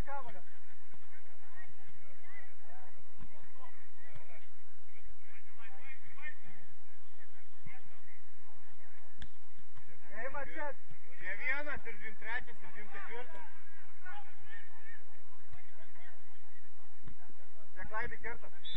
prie kavalio. Eima čia. Čia vienas ir dvim trečias ir dvim ketvirtas. Zeklaidį kertas.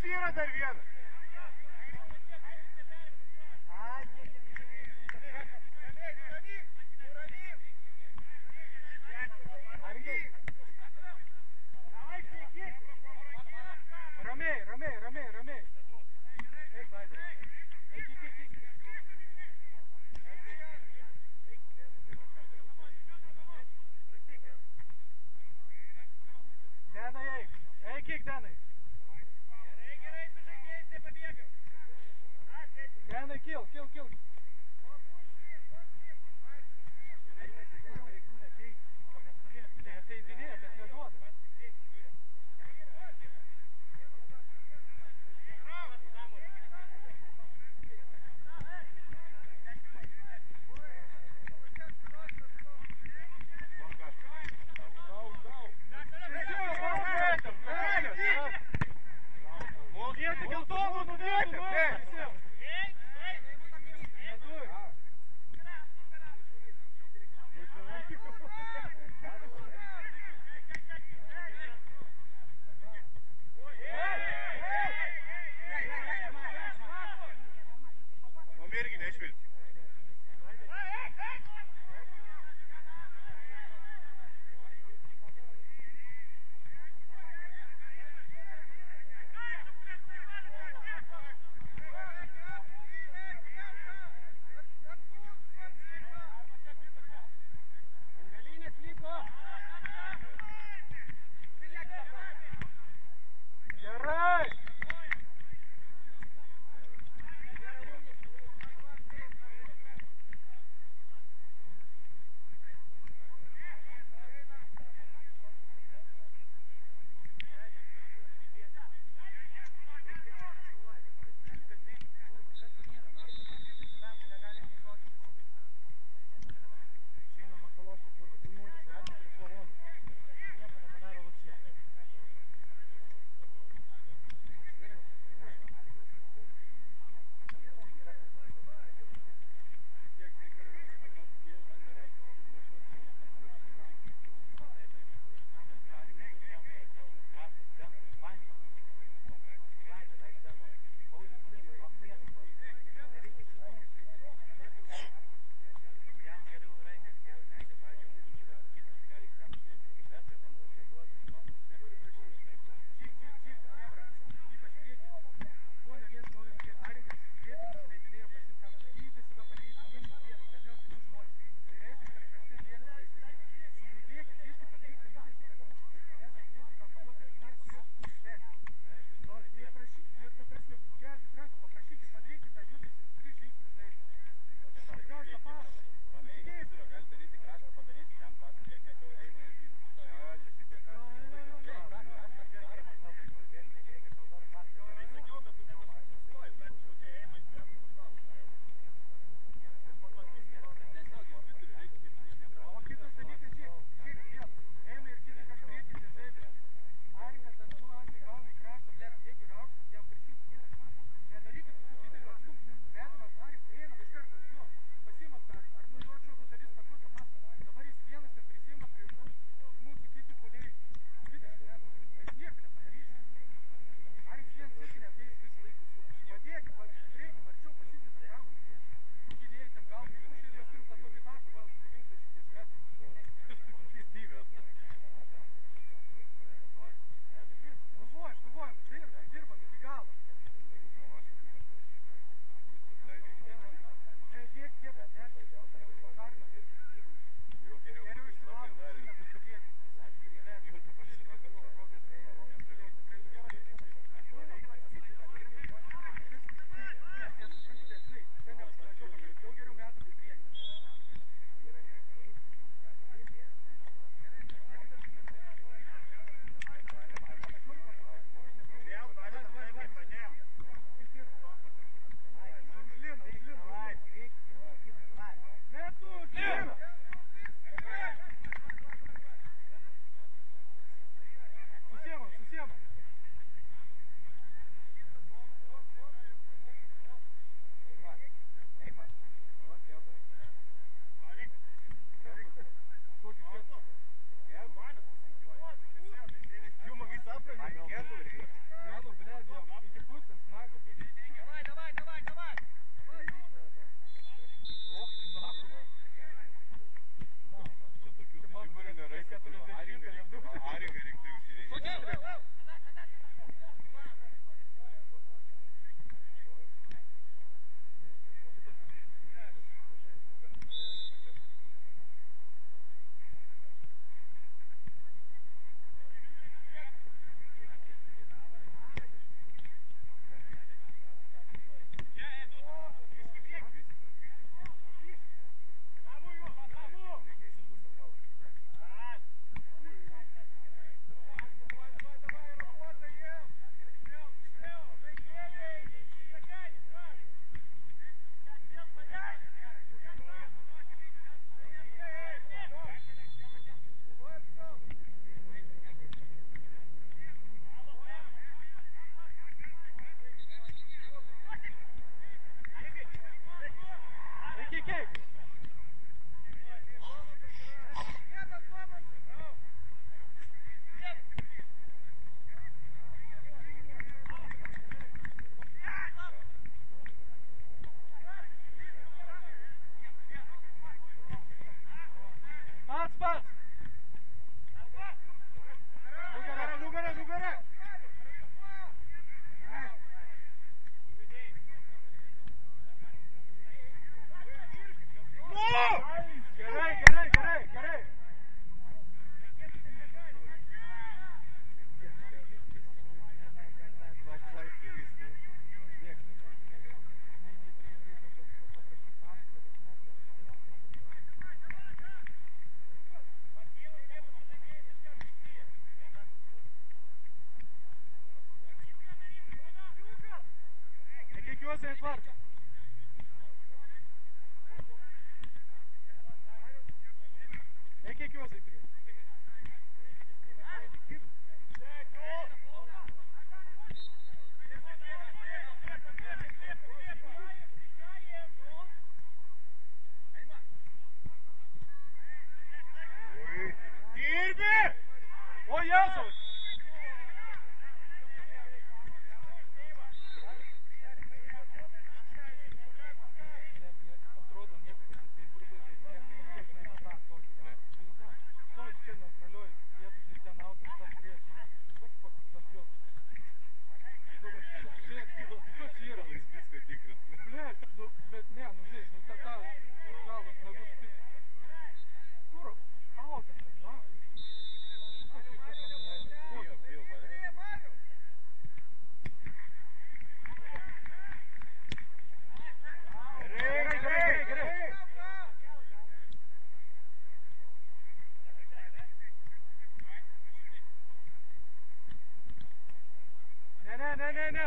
Фира Дарвена.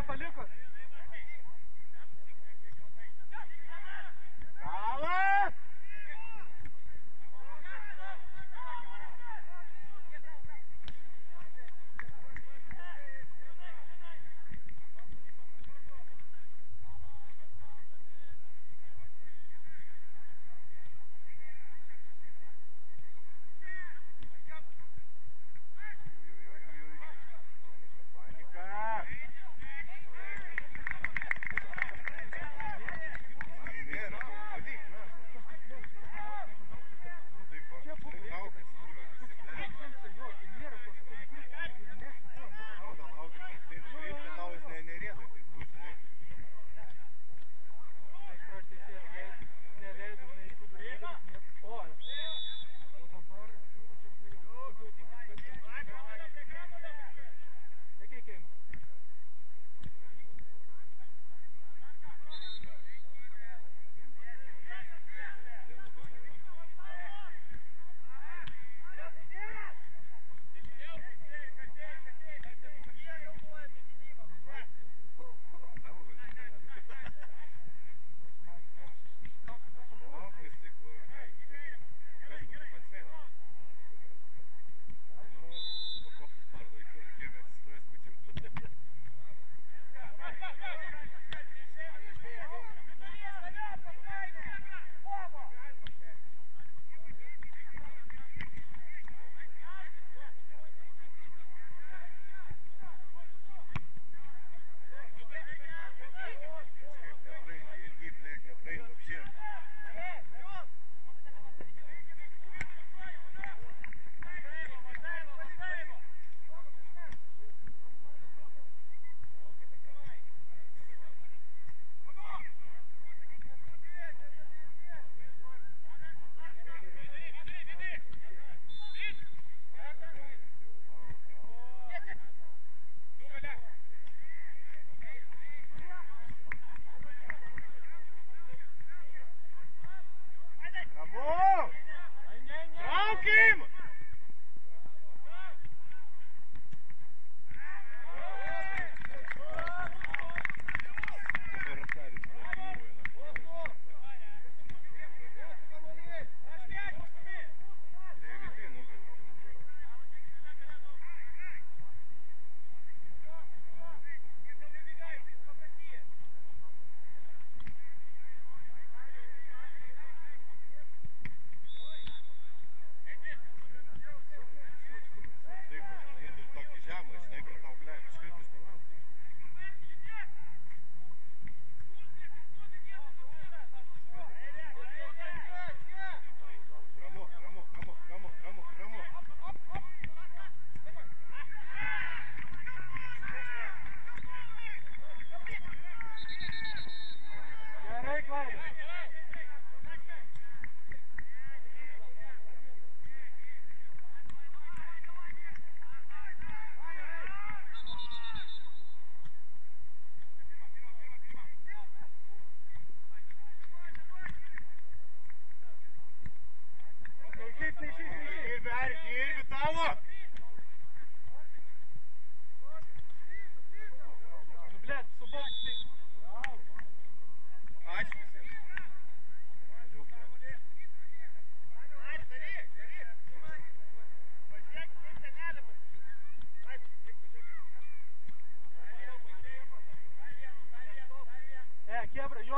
پلی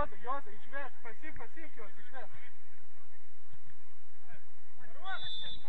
Jota, Jota, išves, pasim, pasim juos, išves. Ruokas!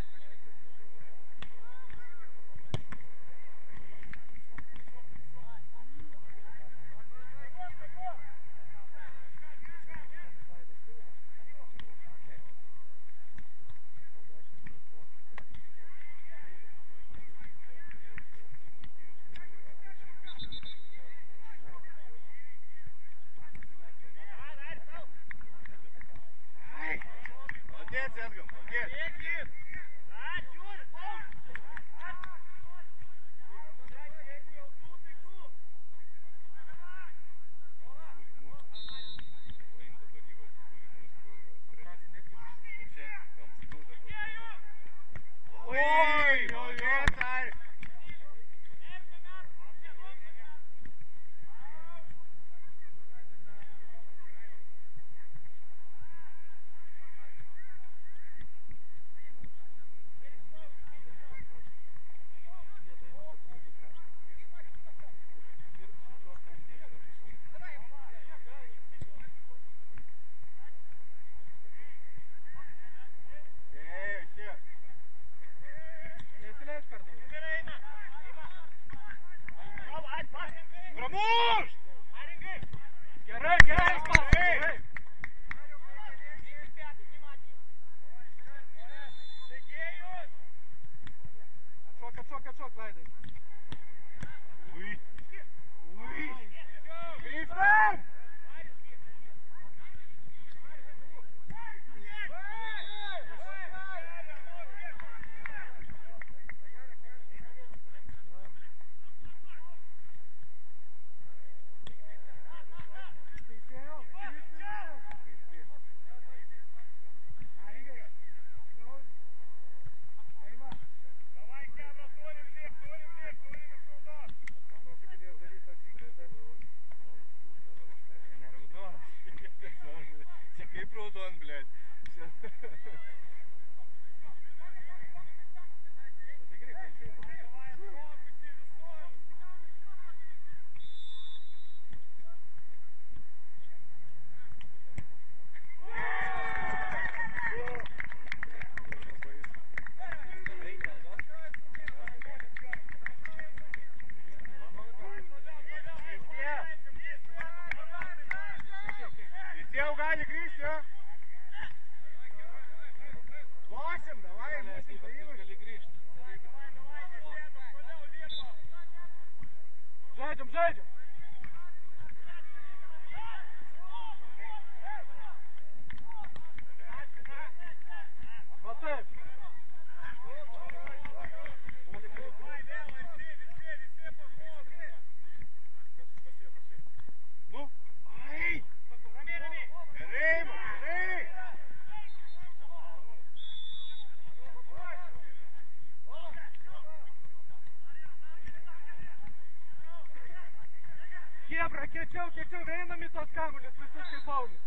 кричал, кричал, време да ми тласкамо, не сме се пълни.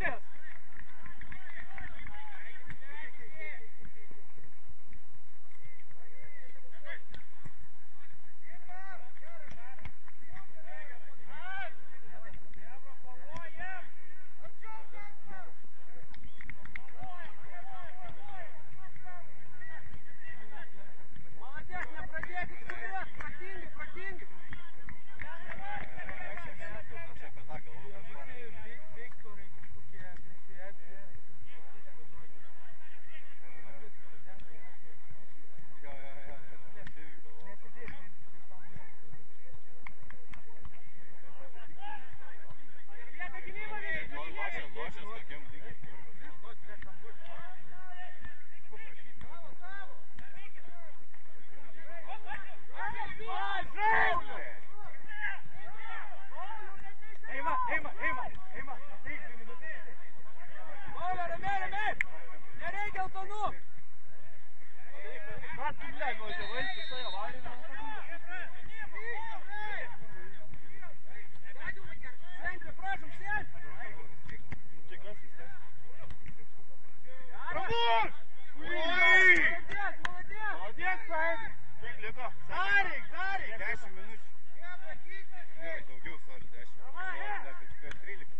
like this. Kiek liko? Daryk, daryk. 10 minučių. Daugiau, sorry, 10. Dar 13.